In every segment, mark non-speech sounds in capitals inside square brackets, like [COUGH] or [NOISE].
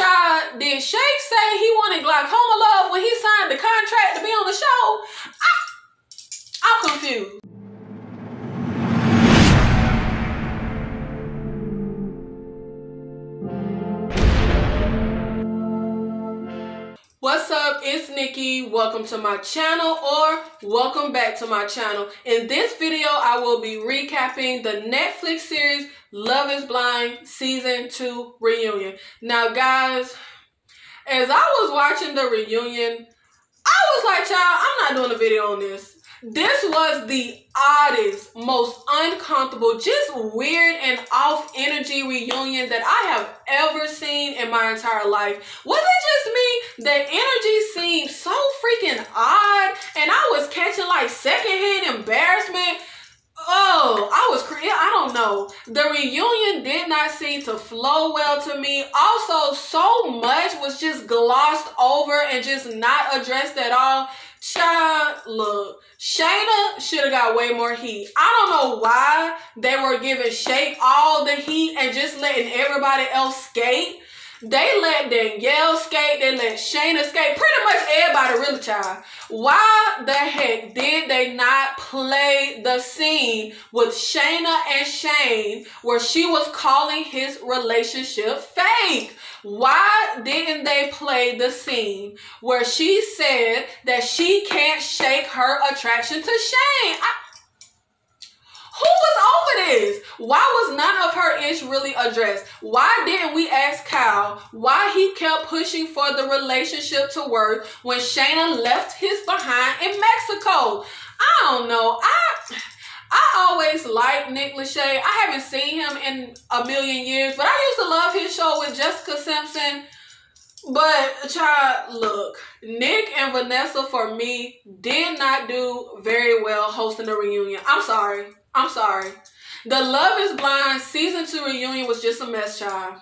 Child, did Shake say he wanted glaucoma love when he signed the contract to be on the show? I, I'm confused. What's up? It's Nikki. Welcome to my channel or welcome back to my channel. In this video, I will be recapping the Netflix series Love is Blind Season 2 Reunion. Now, guys, as I was watching the reunion, I was like, child, I'm not doing a video on this. This was the oddest, most uncomfortable, just weird and off energy reunion that I have ever seen in my entire life. Was it just me? The energy seemed so freaking odd, and I was catching like secondhand embarrassment. Oh, I was crazy. I don't know. The reunion did not seem to flow well to me. Also, so much was just glossed over and just not addressed at all. Child, look, Shaina should have got way more heat. I don't know why they were giving Shake all the heat and just letting everybody else skate. They let Danielle skate, they let Shaina skate, pretty much everybody really child. Why the heck did they not play the scene with Shaina and Shayne where she was calling his relationship fake? Why didn't they play the scene where she said that she can't shake her attraction to Shayne? I who was over this? Why was none of her ish really addressed? Why didn't we ask Kyle why he kept pushing for the relationship to work when Shaina left his behind in Mexico? I don't know. I I always liked Nick Lachey. I haven't seen him in a million years, but I used to love his show with Jessica Simpson. But child, look, Nick and Vanessa for me did not do very well hosting the reunion. I'm sorry. I'm sorry. The Love is Blind season two reunion was just a mess, child.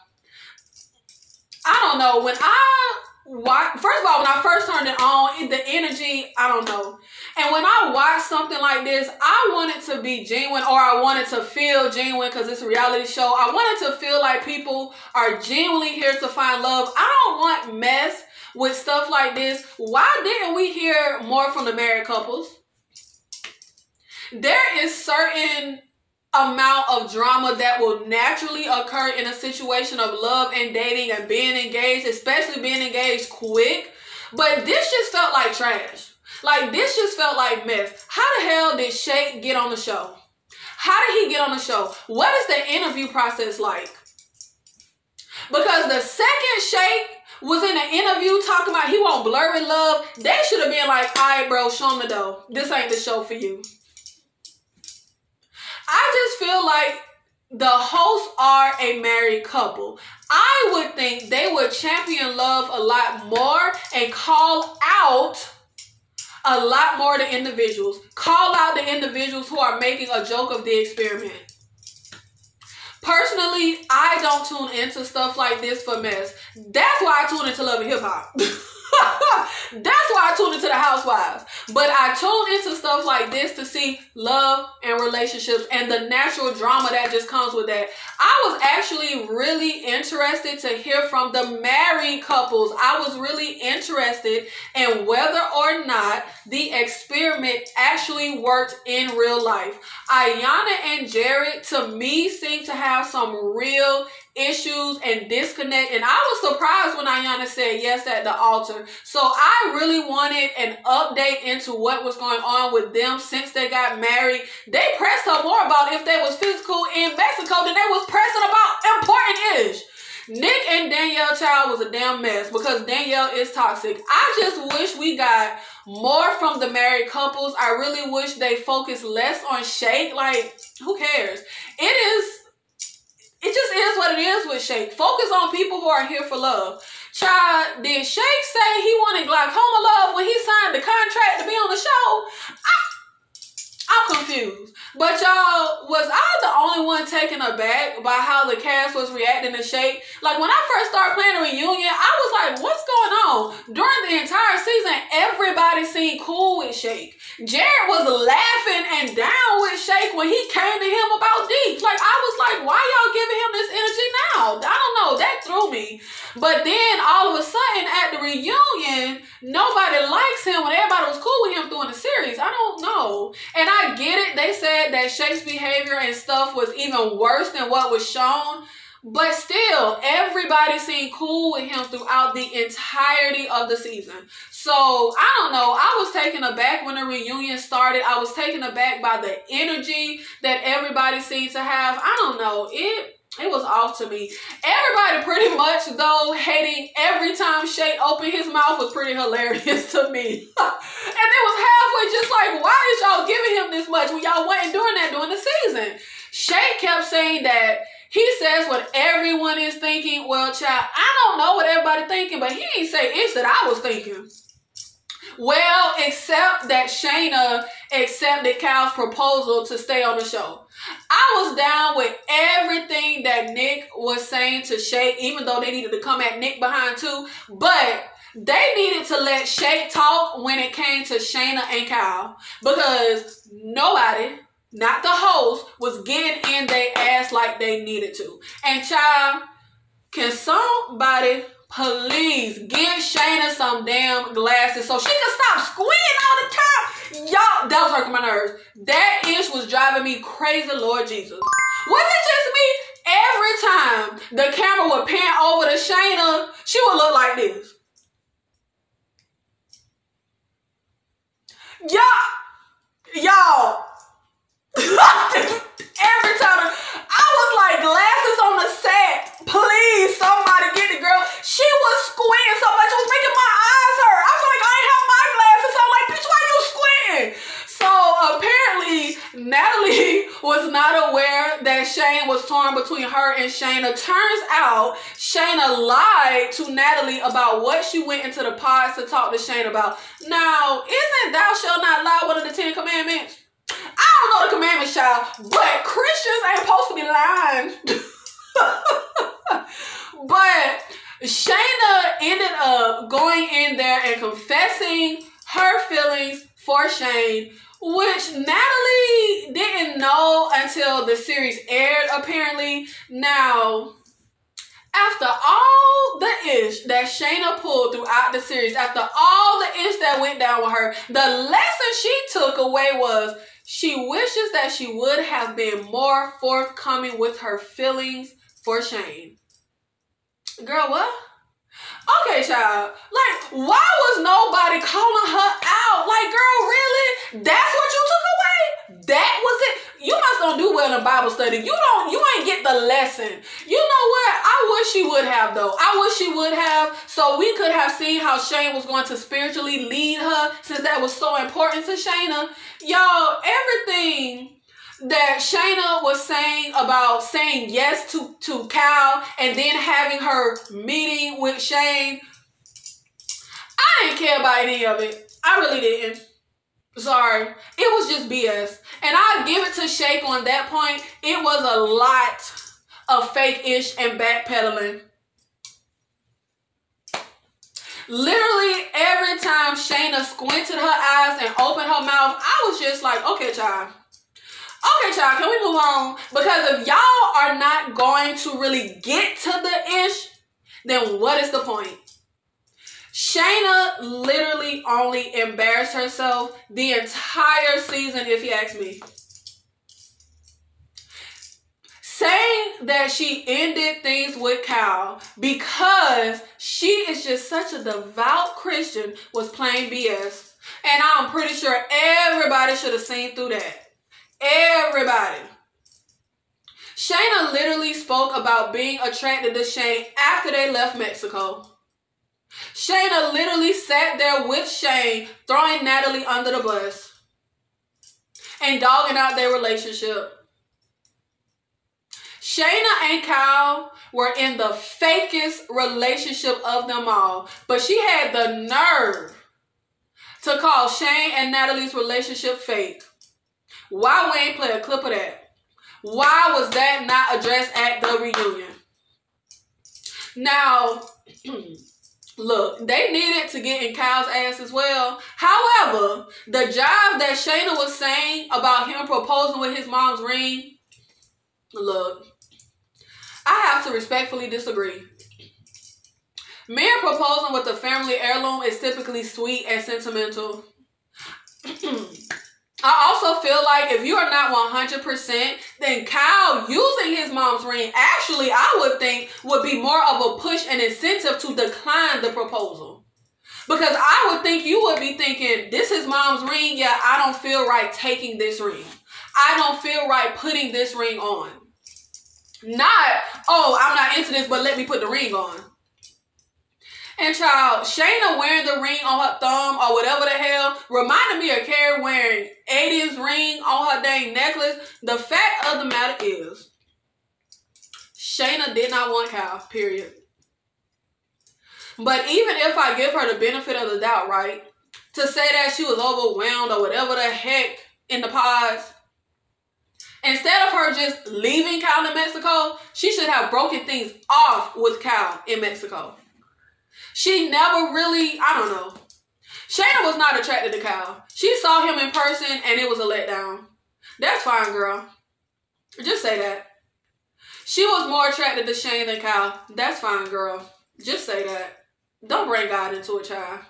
I don't know. When I watch, first of all, when I first turned it on, the energy, I don't know. And when I watch something like this, I want it to be genuine or I want it to feel genuine because it's a reality show. I want it to feel like people are genuinely here to find love. I don't want mess with stuff like this. Why didn't we hear more from the married couples? There is certain amount of drama that will naturally occur in a situation of love and dating and being engaged, especially being engaged quick. But this just felt like trash. Like this just felt like mess. How the hell did Shake get on the show? How did he get on the show? What is the interview process like? Because the second Shake was in an interview talking about he won't blur in love, they should have been like, all right, bro, show him the dough. This ain't the show for you. I just feel like the hosts are a married couple. I would think they would champion love a lot more and call out a lot more the individuals. Call out the individuals who are making a joke of the experiment. Personally, I don't tune into stuff like this for mess. That's why I tune into Love and Hip Hop. [LAUGHS] [LAUGHS] That's why I tuned into the Housewives. But I tuned into stuff like this to see love and relationships and the natural drama that just comes with that. I was actually really interested to hear from the married couples. I was really interested in whether or not the experiment actually worked in real life. Iyanna and Jared, to me, seem to have some real issues and disconnect. And I was surprised when Iyanna said yes at the altar. So I really wanted an update into what was going on with them since they got married. They pressed her more about if they was physical in Mexico than they was pressing about important ish. Nick and Danielle Child was a damn mess because Danielle is toxic. I just wish we got more from the married couples. I really wish they focused less on Shake. Like, who cares? It is it just is what it is with Shake. Focus on people who are here for love. Child, did Shake say he wanted glaucoma love when he signed the contract to be on the show? I, I'm confused. But y'all, was I the only one taken aback by how the cast was reacting to Shake? Like when I first started playing the reunion, I was like, what's going on? During the entire season, everybody seemed cool with Shake. Jared was laughing and down with Shake when he came to him about Deep. Like I was like, why y'all giving him this energy now? I don't know. That threw me. But then all of a sudden at the reunion, nobody likes him when everybody was cool with him through the series. I don't know. And I get it. They said that Shake's behavior and stuff was even worse than what was shown. But still, everybody seemed cool with him throughout the entirety of the season. So I don't know. I was taken aback when the reunion started. I was taken aback by the energy that everybody seemed to have. I don't know. It it was off to me. Everybody pretty much though hating every time Shay opened his mouth was pretty hilarious to me. [LAUGHS] and it was halfway just like, why is y'all giving him this much when y'all wasn't doing that during the season? Shay kept saying that he says what everyone is thinking. Well, child, I don't know what everybody thinking, but he ain't say it's that I was thinking. Well, except that Shaina accepted Cal's proposal to stay on the show. I was down with everything that Nick was saying to Shay, even though they needed to come at Nick behind too. But they needed to let Shay talk when it came to Shaina and Cal because nobody, not the host, was getting in their ass like they needed to. And child, can somebody please get Shaina some damn glasses so she can stop squinting all the time? Y'all, that was hurting my nerves. That ish was driving me crazy, Lord Jesus. Was it just me? Every time the camera would pan over to Shaina, she would look like this. Y'all, y'all. [LAUGHS] Every time I was like glasses on the set. Please, somebody get the girl. She was squinting so much, it was making my eyes hurt. I feel like I ain't have my glasses. I'm like, bitch, why you squinting? So apparently, Natalie [LAUGHS] was not aware that Shayne was torn between her and Shaina. Turns out, Shaina lied to Natalie about what she went into the pods to talk to Shayne about. Now, isn't thou shalt not lie one of the Ten Commandments? I don't know the commandments, child, but Christians ain't supposed to be lying. [LAUGHS] [LAUGHS] but Shaina ended up going in there and confessing her feelings for Shayne, which Natalie didn't know until the series aired, apparently. Now, after all the ish that Shaina pulled throughout the series, after all the ish that went down with her, the lesson she took away was she wishes that she would have been more forthcoming with her feelings for Shayne. Girl, what? Okay, child. Like, why was nobody calling her out? Like, girl, really? That's what you took away? That was it? You must don't do well in a Bible study. You don't, you ain't get the lesson. You know what? I wish she would have, though. I wish she would have. So we could have seen how Shayne was going to spiritually lead her since that was so important to Shaina. Y'all, everything that Shaina was saying about saying yes to, to Cal and then having her meeting with Shayne, I didn't care about any of it. I really didn't. Sorry. It was just BS. And I give it to Shake on that point. It was a lot of fake-ish and backpedaling. Literally every time Shaina squinted her eyes and opened her mouth, I was just like, okay, child. Okay, child, can we move on? Because if y'all are not going to really get to the ish, then what is the point? Shaina literally only embarrassed herself the entire season, if you ask me. Saying that she ended things with Cal because she is just such a devout Christian was plain BS. And I'm pretty sure everybody should have seen through that. Everybody. Shaina literally spoke about being attracted to Shayne after they left Mexico. Shaina literally sat there with Shayne, throwing Natalie under the bus and dogging out their relationship. Shaina and Kyle were in the fakest relationship of them all, but she had the nerve to call Shayne and Natalie's relationship fake. Why we ain't play a clip of that? Why was that not addressed at the reunion? Now, [CLEARS THROAT] look, they needed to get in Kyle's ass as well. However, the job that Shaina was saying about him proposing with his mom's ring, look, I have to respectfully disagree. Men proposing with a family heirloom is typically sweet and sentimental. [CLEARS THROAT] I also feel like if you are not 100%, then Kyle using his mom's ring, actually, I would think would be more of a push and incentive to decline the proposal. Because I would think you would be thinking, this is mom's ring. Yeah, I don't feel right taking this ring. I don't feel right putting this ring on. Not, oh, I'm not into this, but let me put the ring on. And child, Shaina wearing the ring on her thumb or whatever the hell reminded me of Carrie wearing Aiden's ring on her dang necklace. The fact of the matter is, Shaina did not want Kyle, period. But even if I give her the benefit of the doubt, right, to say that she was overwhelmed or whatever the heck in the pause, instead of her just leaving Kyle in Mexico, she should have broken things off with Kyle in Mexico. She never really, I don't know. Shaina was not attracted to Kyle. She saw him in person and it was a letdown. That's fine, girl. Just say that. She was more attracted to Shayne than Kyle. That's fine, girl. Just say that. Don't bring God into a child.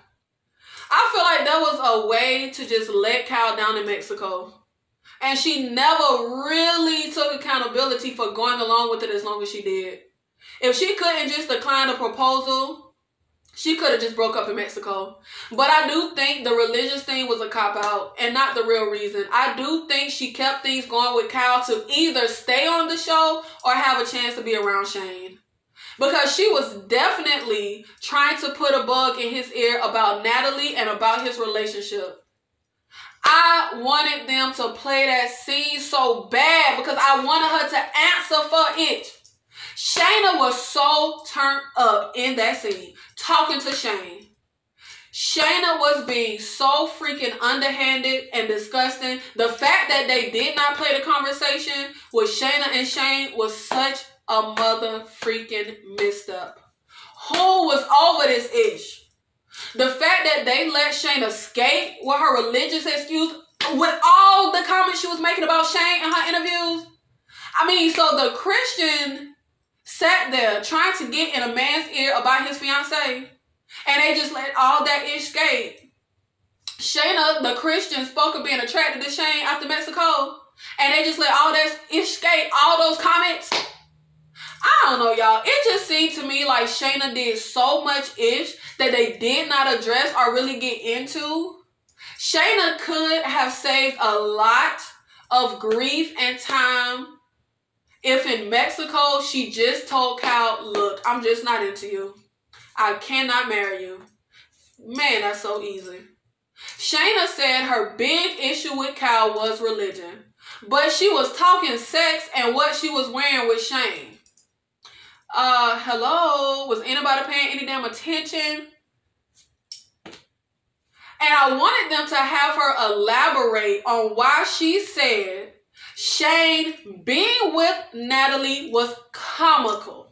I feel like that was a way to just let Kyle down in Mexico. And she never really took accountability for going along with it as long as she did. If she couldn't just decline the proposal she could have just broke up in Mexico. But I do think the religious thing was a cop out and not the real reason. I do think she kept things going with Kyle to either stay on the show or have a chance to be around Shayne. Because she was definitely trying to put a bug in his ear about Natalie and about his relationship. I wanted them to play that scene so bad because I wanted her to answer for it. Shaina was so turned up in that scene talking to Shayne. Shaina was being so freaking underhanded and disgusting. The fact that they did not play the conversation with Shaina and Shayne was such a mother freaking misstep. Who was over this ish? The fact that they let Shane escape with her religious excuse with all the comments she was making about Shayne in her interviews. I mean, so the Christian sat there trying to get in a man's ear about his fiance, and they just let all that escape. Shaina, the Christian, spoke of being attracted to Shayne after Mexico, and they just let all that escape, all those comments. I don't know, y'all. It just seemed to me like Shaina did so much ish that they did not address or really get into. Shaina could have saved a lot of grief and time if in Mexico she just told Cal, look, I'm just not into you. I cannot marry you. Man, that's so easy. Shaina said her big issue with Cal was religion. But she was talking sex and what she was wearing with Shayne. Uh, hello? Was anybody paying any damn attention? And I wanted them to have her elaborate on why she said Shayne being with Natalie was comical.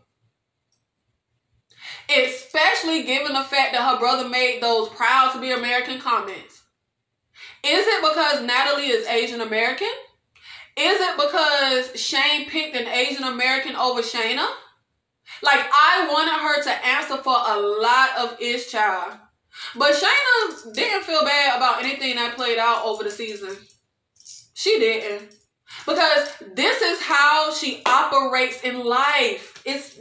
Especially given the fact that her brother made those proud to be American comments. Is it because Natalie is Asian American? Is it because Shayne picked an Asian American over Shaina? Like, I wanted her to answer for a lot of Ish Child. But Shaina didn't feel bad about anything that played out over the season. She didn't because this is how she operates in life. It's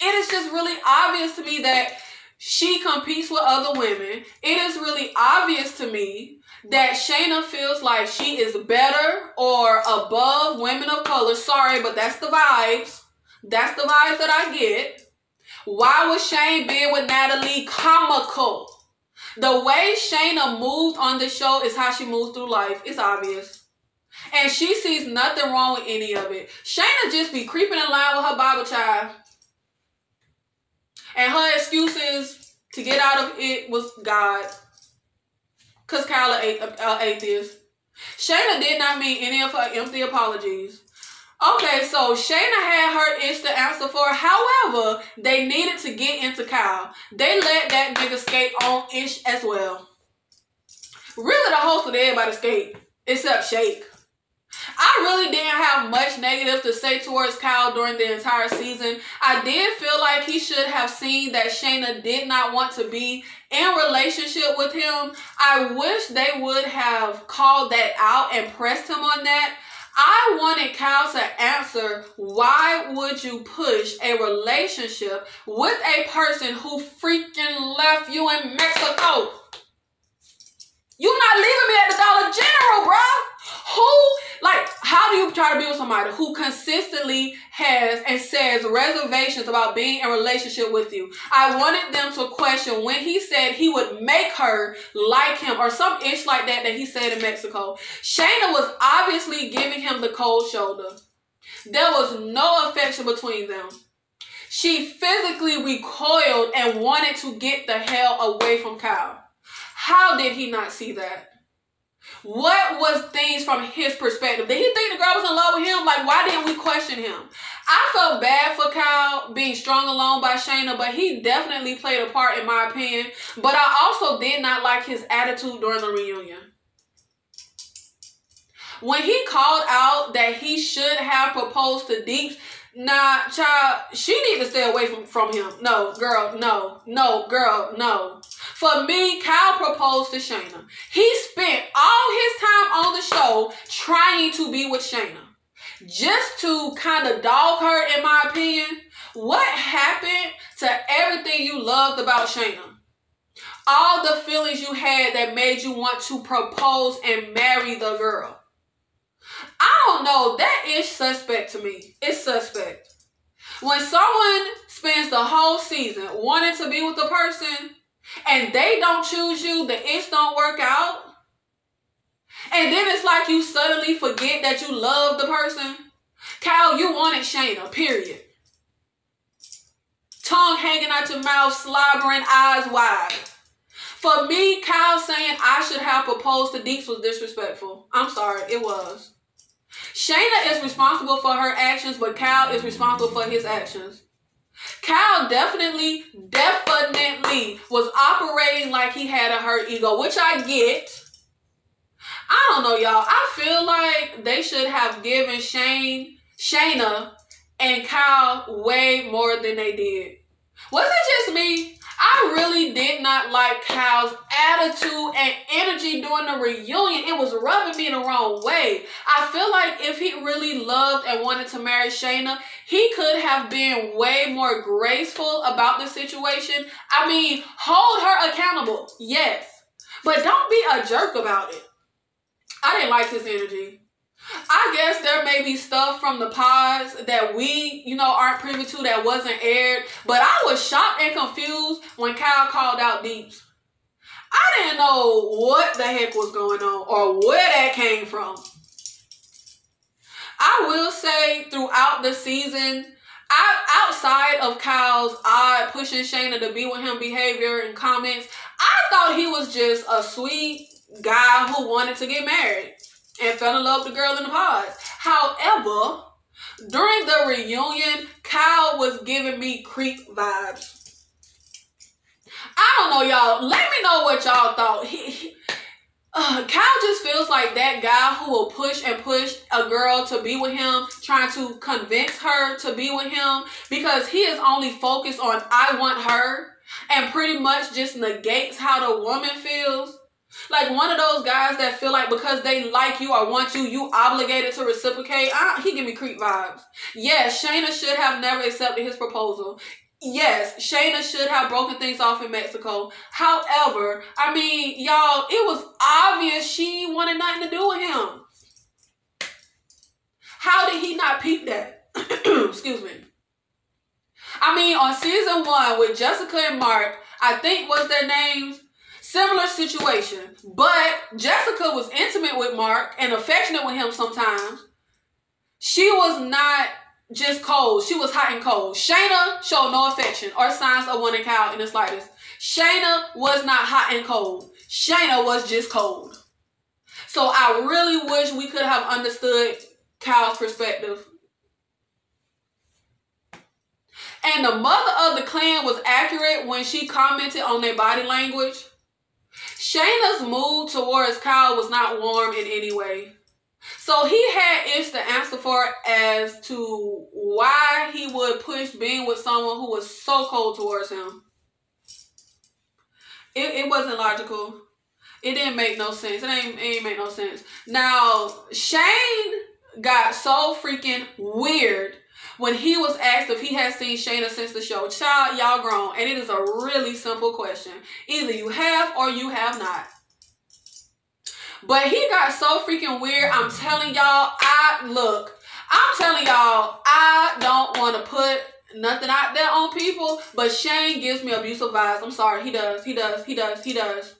it is just really obvious to me that she competes with other women. It is really obvious to me that Shaina feels like she is better or above women of color. Sorry, but that's the vibes. That's the vibes that I get. Why was Shayne being with Natalie comical? The way Shaina moved on the show is how she moves through life. It's obvious. And she sees nothing wrong with any of it. Shaina just be creeping in line with her Bible child. And her excuses to get out of it was God. Because Kyle an uh, atheist. Shaina did not mean any of her empty apologies. Okay, so Shaina had her ish to answer for. However, they needed to get into Kyle. They let that nigga skate on ish as well. Really, the host of everybody skate, except Shake. I really didn't have much negative to say towards Kyle during the entire season. I did feel like he should have seen that Shaina did not want to be in relationship with him. I wish they would have called that out and pressed him on that. I wanted Kyle to answer why would you push a relationship with a person who freaking left you in Mexico? You're not leaving me at the Dollar General, bro. Who, like, how do you try to be with somebody who consistently has and says reservations about being in a relationship with you? I wanted them to question when he said he would make her like him or some ish like that that he said in Mexico. Shaina was obviously giving him the cold shoulder. There was no affection between them. She physically recoiled and wanted to get the hell away from Kyle. How did he not see that? What was things from his perspective? Did he think the girl was in love with him? Like, why didn't we question him? I felt bad for Kyle being strung along by Shaina, but he definitely played a part in my opinion. But I also did not like his attitude during the reunion. When he called out that he should have proposed to Deeps, Nah, child, she need to stay away from, from him. No, girl, no. No, girl, no. For me, Kyle proposed to Shaina. He spent all his time on the show trying to be with Shaina. Just to kind of dog her, in my opinion. What happened to everything you loved about Shaina? All the feelings you had that made you want to propose and marry the girl. I don't know. That is suspect to me. It's suspect. When someone spends the whole season wanting to be with a person and they don't choose you, the itch don't work out. And then it's like you suddenly forget that you love the person. Kyle, you wanted Shaina, period. Tongue hanging out your mouth, slobbering, eyes wide. For me, Kyle saying I should have proposed to Deeps was disrespectful. I'm sorry, it was. Shaina is responsible for her actions, but Kyle is responsible for his actions. Kyle definitely, definitely was operating like he had a hurt ego, which I get. I don't know, y'all. I feel like they should have given Shayne, Shaina, and Kyle way more than they did. Was it just me? I really did not like Kyle's attitude and energy during the reunion. It was rubbing me the wrong way. I feel like if he really loved and wanted to marry Shaina, he could have been way more graceful about the situation. I mean, hold her accountable, yes, but don't be a jerk about it. I didn't like his energy. I guess there may be stuff from the pods that we, you know, aren't privy to that wasn't aired. But I was shocked and confused when Kyle called out Deeps. I didn't know what the heck was going on or where that came from. I will say throughout the season, I, outside of Kyle's odd pushing Shaina to be with him behavior and comments, I thought he was just a sweet guy who wanted to get married and fell in love with the girl in the pods. However, during the reunion, Kyle was giving me creep vibes. I don't know, y'all. Let me know what y'all thought. He, uh, Kyle just feels like that guy who will push and push a girl to be with him, trying to convince her to be with him because he is only focused on I want her and pretty much just negates how the woman feels. Like one of those guys that feel like because they like you or want you, you obligated to reciprocate. I, he give me creep vibes. Yes, Shaina should have never accepted his proposal. Yes, Shaina should have broken things off in Mexico. However, I mean, y'all, it was obvious she wanted nothing to do with him. How did he not peep that? [CLEARS THROAT] Excuse me. I mean, on season one with Jessica and Mark, I think was their names. Similar situation. But Jessica was intimate with Mark and affectionate with him sometimes. She was not just cold. She was hot and cold. Shaina showed no affection or signs of wanting Kyle in the slightest. Shaina was not hot and cold. Shaina was just cold. So I really wish we could have understood Kyle's perspective. And the mother of the clan was accurate when she commented on their body language. Shaina's mood towards Kyle was not warm in any way. So he had Ish to answer for as to why he would push being with someone who was so cold towards him. It, it wasn't logical. It didn't make no sense. It ain't, it ain't make no sense. Now, Shayne got so freaking weird when he was asked if he had seen Shaina since the show. Child, y'all grown. And it is a really simple question. Either you have or you have not. But he got so freaking weird. I'm telling y'all, I look, I'm telling y'all, I don't want to put nothing out there on people, but Shayne gives me abusive vibes. I'm sorry. He does. He does. He does. He does.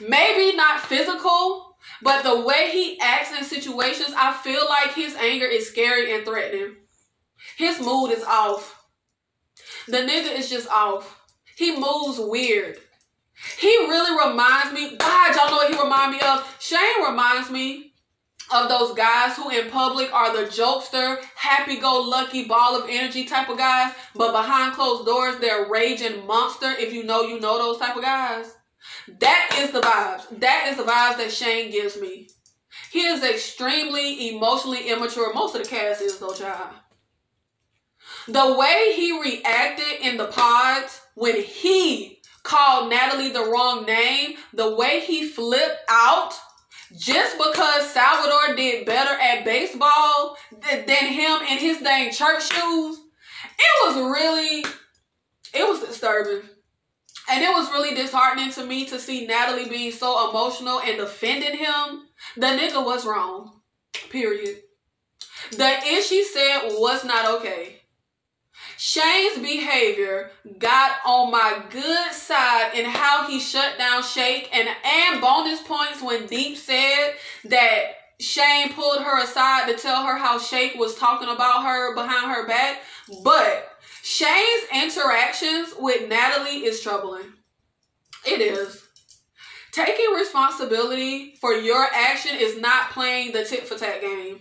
Maybe not physical, but the way he acts in situations, I feel like his anger is scary and threatening. His mood is off. The nigga is just off. He moves weird. He really reminds me, God, y'all know what he reminds me of? Shayne reminds me of those guys who in public are the jokester, happy-go-lucky ball of energy type of guys, but behind closed doors, they're raging monster. If you know, you know those type of guys. That is the vibes. That is the vibes that Shayne gives me. He is extremely emotionally immature. Most of the cast is though, child. The way he reacted in the pods when he called Natalie the wrong name, the way he flipped out just because Salvador did better at baseball than him in his dang church shoes, it was really, it was disturbing. And it was really disheartening to me to see Natalie being so emotional and defending him. The nigga was wrong. Period. The issue said was not okay. Shayne's behavior got on my good side in how he shut down Shake and and bonus points when Deep said that Shayne pulled her aside to tell her how Shake was talking about her behind her back. But Shayne's interactions with Natalie is troubling. It is. Taking responsibility for your action is not playing the tit for tat game.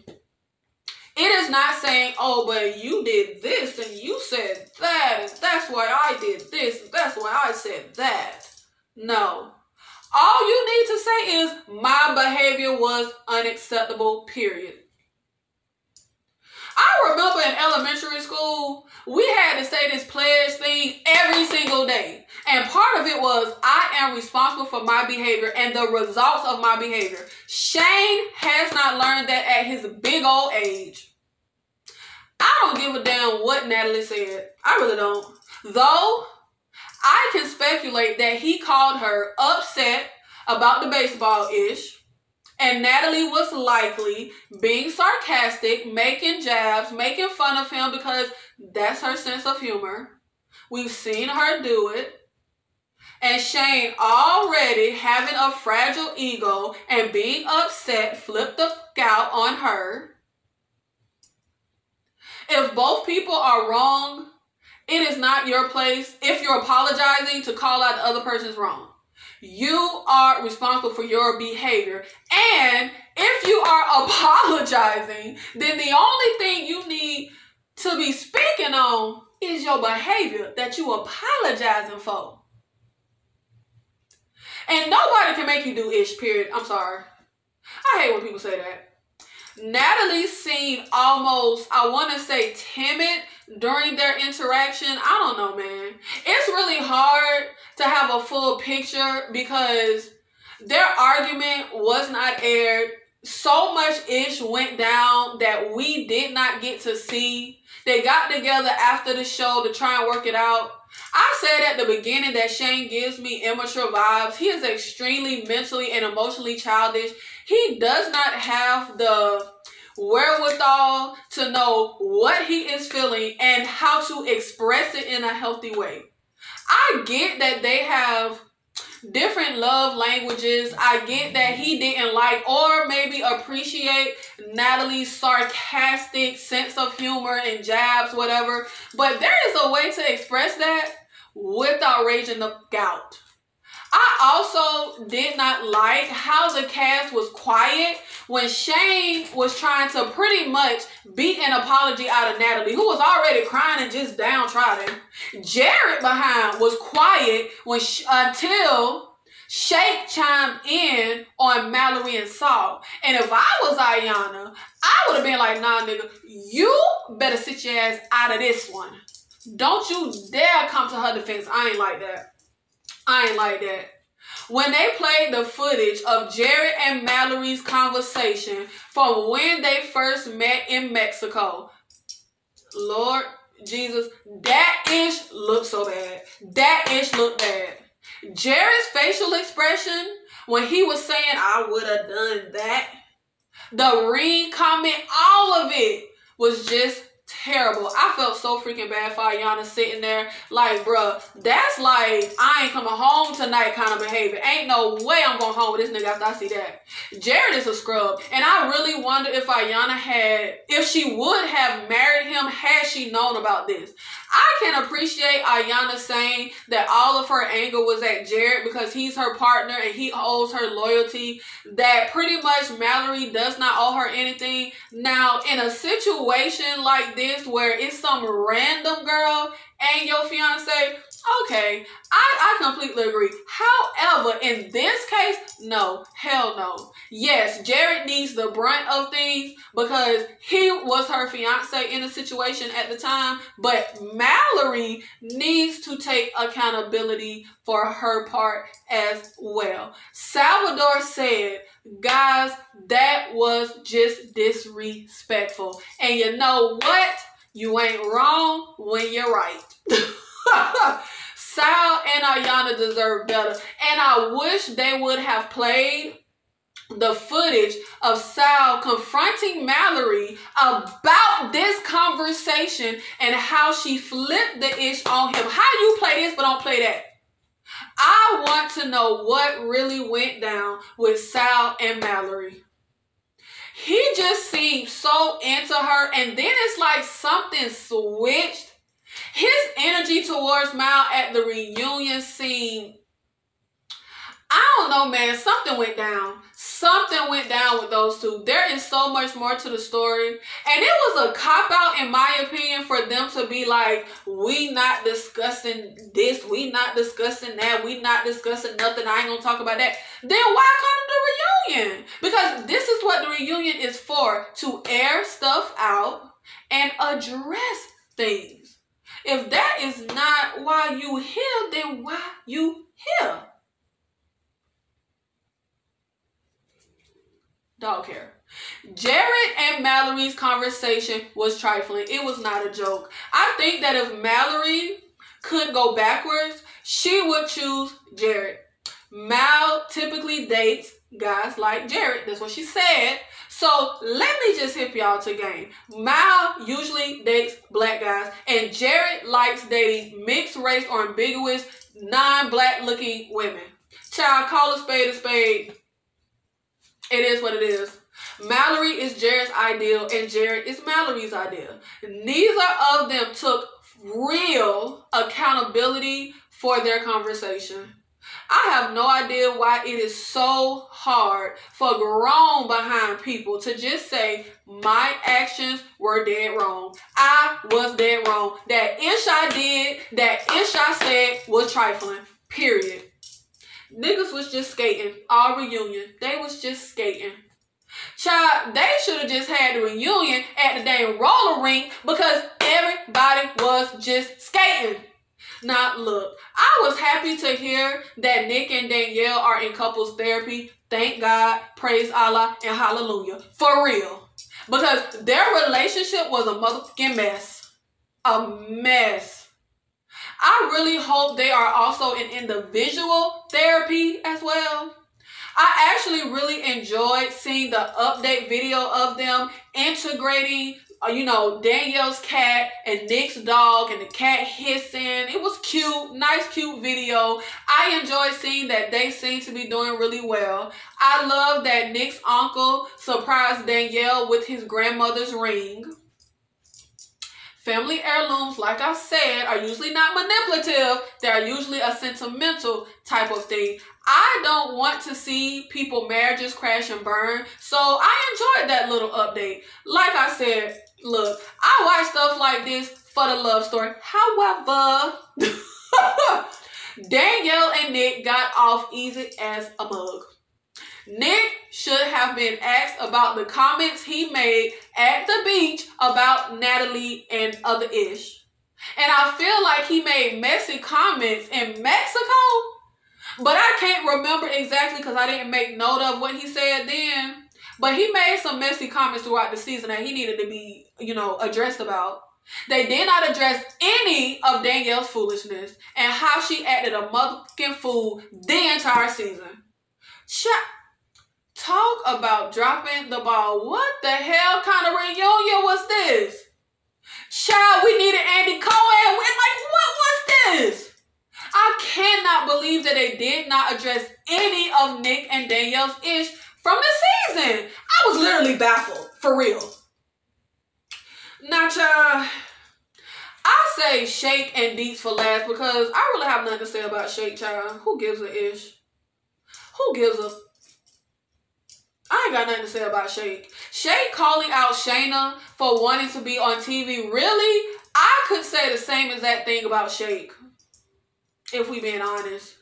It is not saying, oh, but you did this and you said that, and that's why I did this, and that's why I said that. No. All you need to say is, my behavior was unacceptable, period. I remember in elementary school, we had to say this pledge thing every single day. And part of it was I am responsible for my behavior and the results of my behavior. Shayne has not learned that at his big old age. I don't give a damn what Natalie said. I really don't. Though, I can speculate that he called her upset about the baseball ish. And Natalie was likely being sarcastic, making jabs, making fun of him because that's her sense of humor. We've seen her do it. And Shayne already having a fragile ego and being upset flipped the f out on her. If both people are wrong, it is not your place if you're apologizing to call out the other person's wrong. You are responsible for your behavior. And if you are [LAUGHS] apologizing, then the only thing you need to be speaking on is your behavior that you apologizing for. And nobody can make you do ish, period. I'm sorry. I hate when people say that. Natalie seemed almost, I want to say, timid during their interaction. I don't know, man. It's really hard to have a full picture because their argument was not aired. So much ish went down that we did not get to see. They got together after the show to try and work it out. I said at the beginning that Shayne gives me immature vibes. He is extremely mentally and emotionally childish. He does not have the wherewithal to know what he is feeling and how to express it in a healthy way. I get that they have different love languages. I get that he didn't like or maybe appreciate Natalie's sarcastic sense of humor and jabs, whatever. But there is a way to express that without raging the gout. I also did not like how the cast was quiet when Shayne was trying to pretty much beat an apology out of Natalie, who was already crying and just downtrodden. Jared behind was quiet when until Shake chimed in on Mallory and Saul. And if I was Iyanna, I would have been like, nah, nigga, you better sit your ass out of this one. Don't you dare come to her defense. I ain't like that. I ain't like that. When they played the footage of Jared and Mallory's conversation from when they first met in Mexico, Lord Jesus, that ish looked so bad. That ish looked bad. Jared's facial expression when he was saying, I would have done that. The ring comment, all of it was just terrible. I felt so freaking bad for Iyanna sitting there like, bruh, that's like I ain't coming home tonight kind of behavior. Ain't no way I'm going home with this nigga after I see that. Jared is a scrub. And I really wonder if Iyanna had, if she would have married him had she known about this. I can appreciate Iyanna saying that all of her anger was at Jared because he's her partner and he owes her loyalty. That pretty much Mallory does not owe her anything. Now, in a situation like this where it's some random girl and your fiance, Okay, I, I completely agree. However, in this case, no, hell no. Yes, Jared needs the brunt of things because he was her fiance in the situation at the time, but Mallory needs to take accountability for her part as well. Salvador said, guys, that was just disrespectful. And you know what? You ain't wrong when you're right. [LAUGHS] Sal and Iyanna deserve better. And I wish they would have played the footage of Sal confronting Mallory about this conversation and how she flipped the ish on him. How you play this but don't play that? I want to know what really went down with Sal and Mallory. He just seemed so into her, and then it's like something switched. His energy towards Mal at the reunion scene, I don't know, man. Something went down. Something went down with those two. There is so much more to the story. And it was a cop out, in my opinion, for them to be like, we not discussing this, we not discussing that, we not discussing nothing. I ain't gonna talk about that. Then why come to the reunion? Because this is what the reunion is for to air stuff out and address things. If that is not why you here, then why you here? Dog hair. Jared and Mallory's conversation was trifling. It was not a joke. I think that if Mallory could go backwards, she would choose Jared. Mal typically dates guys like Jared. That's what she said. So let me just hip y'all to game. Mal usually dates black guys, and Jared likes dating mixed race or ambiguous, non-black looking women. Child, call a spade a spade. It is what it is. Mallory is Jared's ideal, and Jared is Mallory's ideal. Neither of them took real accountability for their conversation. I have no idea why it is so hard for grown behind people to just say, my actions were dead wrong. I was dead wrong. That ish I did, that ish I said was trifling. Period. Niggas was just skating. All reunion. They was just skating. Child, they should have just had the reunion at the damn roller rink because everybody was just skating. Now, look, I was happy to hear that Nick and Danielle are in couples therapy. Thank God, praise Allah, and hallelujah. For real. Because their relationship was a motherfucking mess. A mess. I really hope they are also in individual therapy as well. I actually really enjoyed seeing the update video of them integrating uh, you know, Danielle's cat and Nick's dog and the cat hissing. It was cute, nice, cute video. I enjoyed seeing that they seem to be doing really well. I love that Nick's uncle surprised Danielle with his grandmother's ring. Family heirlooms, like I said, are usually not manipulative. They're usually a sentimental type of thing. I don't want to see people marriages crash and burn. So I enjoyed that little update. Like I said, look, I watch stuff like this for the love story. However, [LAUGHS] Danielle and Nick got off easy as a mug. Nick should have been asked about the comments he made at the beach about Natalie and other ish. And I feel like he made messy comments in Mexico, but I can't remember exactly because I didn't make note of what he said then. But he made some messy comments throughout the season that he needed to be, you know, addressed about. They did not address any of Danielle's foolishness and how she acted a motherfucking fool the entire season. Shut. Talk about dropping the ball. What the hell kind of reunion was this? Child, we needed Andy Cohen. We're like, what was this? I cannot believe that they did not address any of Nick and Danielle's ish from the season. I was literally baffled, for real. Child, I'll say Shake and Deeps for last because I really have nothing to say about Shake, child. Who gives a ish? Who gives a... I ain't got nothing to say about Shake. Shake calling out Shaina for wanting to be on TV. Really? I could say the same exact thing about Shake. If we being honest.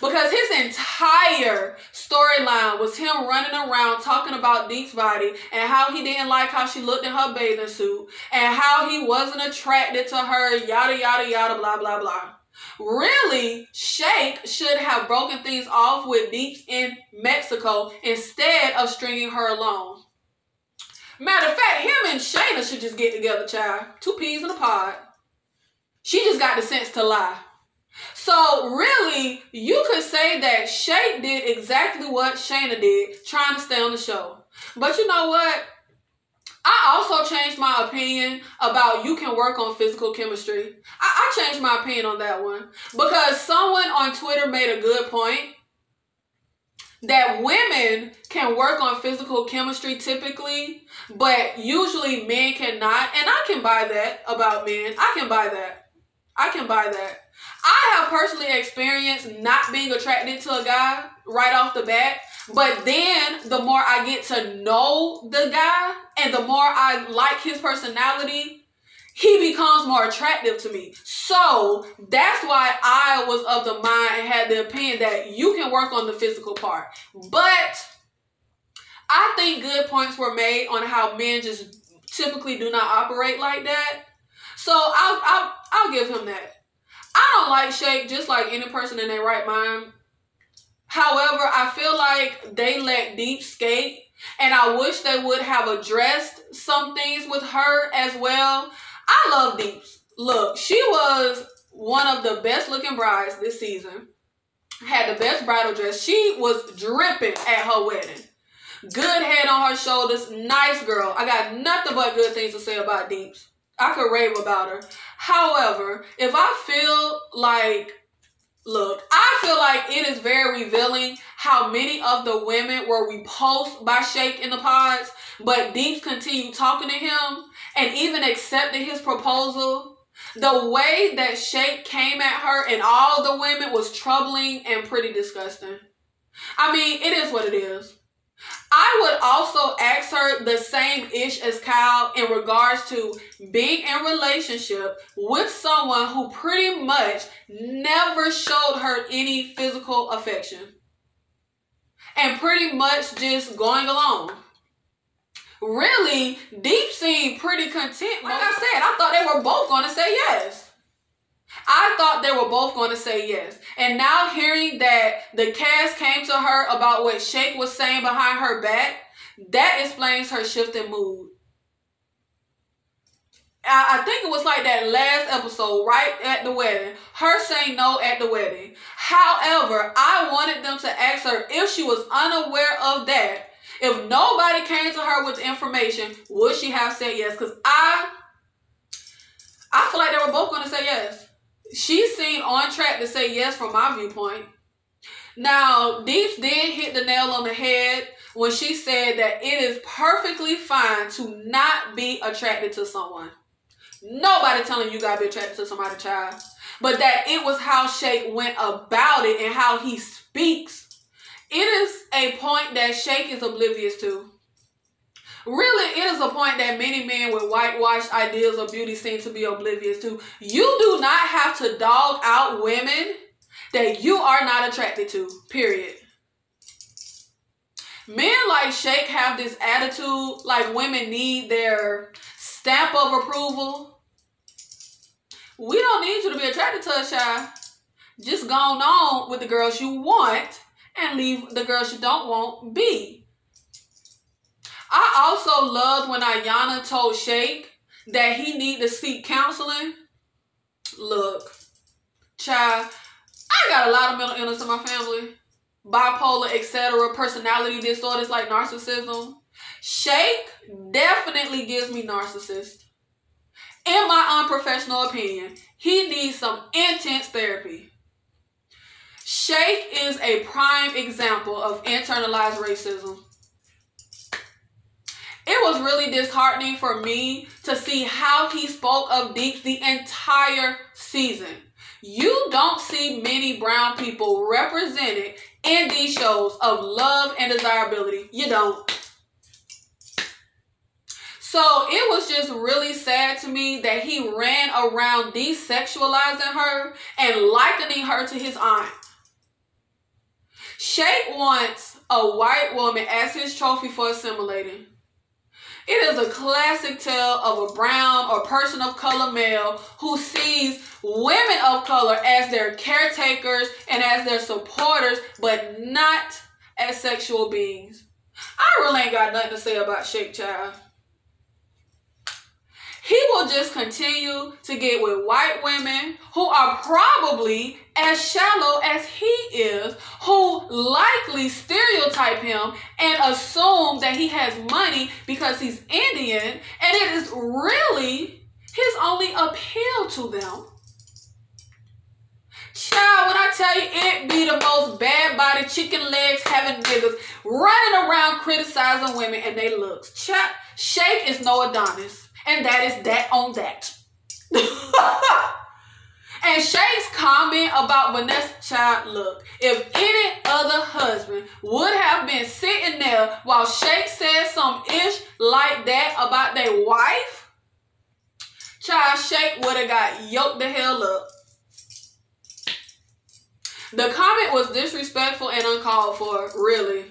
Because his entire storyline was him running around talking about Dee's body and how he didn't like how she looked in her bathing suit and how he wasn't attracted to her, yada, yada, yada, blah, blah, blah. Really, Shake should have broken things off with Deeps in Mexico instead of stringing her along. Matter of fact, him and Shaina should just get together, child. Two peas in a pod. She just got the sense to lie. So really, you could say that Shake did exactly what Shaina did, trying to stay on the show. But you know what? I also changed my opinion about you can work on physical chemistry. I, I changed my opinion on that one because someone on Twitter made a good point that women can work on physical chemistry typically, but usually men cannot. And I can buy that about men. I can buy that. I can buy that. I have personally experienced not being attracted to a guy right off the bat. But then the more I get to know the guy and the more I like his personality, he becomes more attractive to me. So that's why I was of the mind and had the opinion that you can work on the physical part. But I think good points were made on how men just typically do not operate like that. So I'll I'll, I'll give him that. I don't like Shake just like any person in their right mind. However, I feel like they let Deep skate and I wish they would have addressed some things with her as well. I love Deeps. Look, she was one of the best looking brides this season. Had the best bridal dress. She was dripping at her wedding. Good head on her shoulders. Nice girl. I got nothing but good things to say about Deeps. I could rave about her. However, if I feel like, look, I feel like it is very revealing how many of the women were repulsed by Shake in the pods, but Deeps continued talking to him and even accepted his proposal. The way that Shake came at her and all the women was troubling and pretty disgusting. I mean, it is what it is. I would also ask her the same ish as Kyle in regards to being in relationship with someone who pretty much never showed her any physical affection. And pretty much just going along. Really, Deep seemed pretty content. Like I said, I thought they were both going to say yes. I thought they were both going to say yes. And now hearing that the cast came to her about what Shake was saying behind her back, that explains her shift in mood. I, think it was like that last episode, right at the wedding, her saying no at the wedding. However, I wanted them to ask her if she was unaware of that. If nobody came to her with information, would she have said yes? Because I, I feel like they were both going to say yes she seemed on track to say yes from my viewpoint. Now, Deeps did hit the nail on the head when she said that it is perfectly fine to not be attracted to someone. Nobody telling you gotta be attracted to somebody, child. But that it was how Shake went about it and how he speaks. It is a point that Shake is oblivious to. Really, it is a point that many men with whitewashed ideas of beauty seem to be oblivious to. You do not have to dog out women that you are not attracted to, period. Men like Shake have this attitude like women need their stamp of approval. We don't need you to be attracted to us, child. Just go on with the girls you want and leave the girls you don't want be. I also loved when Iyanla told Shake that he need to seek counseling. Look, child, I got a lot of mental illness in my family. Bipolar, etc., personality disorders like narcissism. Shake definitely gives me narcissist. In my unprofessional opinion, he needs some intense therapy. Shake is a prime example of internalized racism. It was really disheartening for me to see how he spoke of Deeps the entire season. You don't see many brown people represented in these shows of love and desirability. You don't. So it was just really sad to me that he ran around desexualizing her and likening her to his aunt. Shake wants a white woman as his trophy for assimilating. It is a classic tale of a brown or person of color male who sees women of color as their caretakers and as their supporters, but not as sexual beings. I really ain't got nothing to say about Shake Child. He will just continue to get with white women who are probably as shallow as he is, who likely stereotype him and assume that he has money because he's Indian, and it is really his only appeal to them. Child, when I tell you it be the most bad body, chicken legs having niggas running around criticizing women and they looks. Child, Shake is no Adonis. And that is that on that. [LAUGHS] and Shay's comment about Vanessa Child, look, if any other husband would have been sitting there while Shay said some ish like that about their wife, Child Shay would have got yoked the hell up. The comment was disrespectful and uncalled for, really.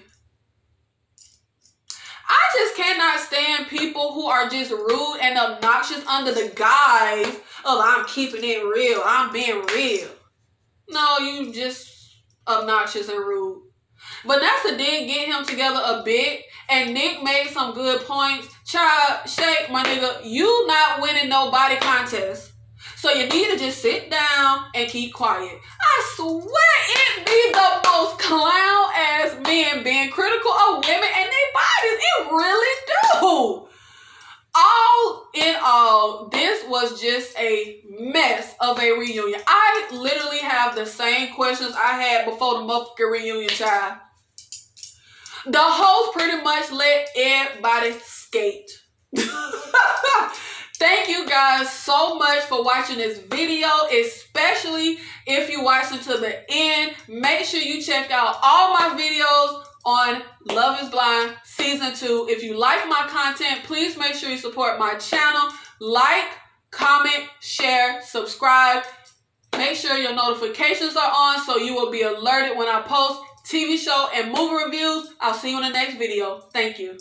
I just cannot stand people who are just rude and obnoxious under the guise of I'm keeping it real, I'm being real. No, you just obnoxious and rude. Vanessa did get him together a bit, and Nick made some good points. Child, Shake, my nigga, you not winning no body contest. So you need to just sit down and keep quiet. I swear it be the most clown ass men being critical of women and their bodies. It really do. All in all, this was just a mess of a reunion. I literally have the same questions I had before the motherfucking reunion, child. The host pretty much let everybody skate. [LAUGHS] [LAUGHS] Thank you guys so much for watching this video, especially if you watched until the end. Make sure you check out all my videos on Love is Blind Season 2. If you like my content, please make sure you support my channel. Like, comment, share, subscribe. Make sure your notifications are on so you will be alerted when I post TV show and movie reviews. I'll see you in the next video. Thank you.